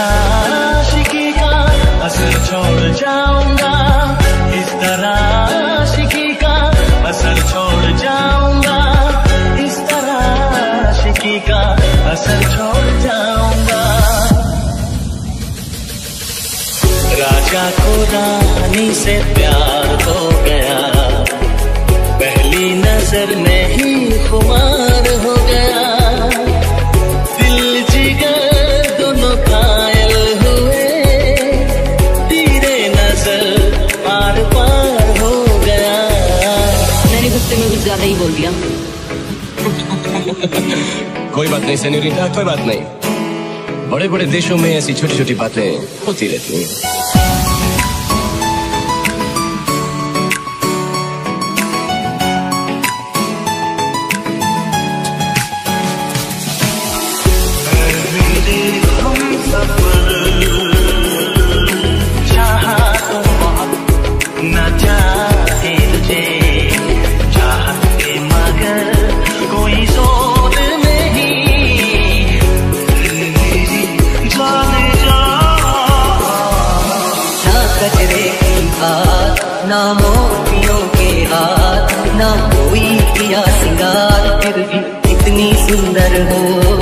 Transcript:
था आशिकी छोड़ जाऊँगा। इस छोड़ जाऊँगा। इस छोड़ जाऊँगा। राजा को रानी से प्यार हो गया। पहली नज़र में मैंने गुस्से में कुछ ज्यादा ही बोल दिया कोई बात नहीं सेन्योरिटा कोई बात नहीं बड़े बड़े देशों में ऐसी छोटी छोटी बातें होती रहती हैं कचरे की बात ना मोतियों के हाथ, ना कोई किया सिंगार, फिर भी इतनी सुंदर हो।